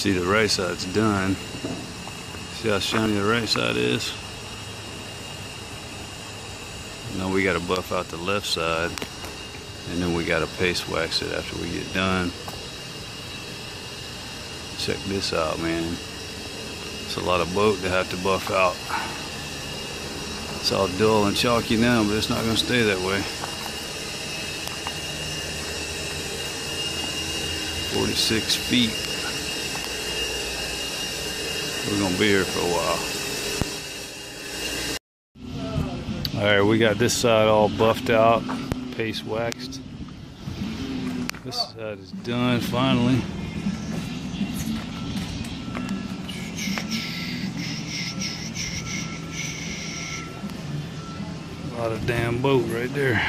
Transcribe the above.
See the right side's done. See how shiny the right side is? Now we gotta buff out the left side and then we gotta paste wax it after we get done. Check this out, man. It's a lot of boat to have to buff out. It's all dull and chalky now, but it's not gonna stay that way. 46 feet. We're gonna be here for a while. All right, we got this side all buffed out, paste waxed. This side is done finally. A lot of damn boat right there.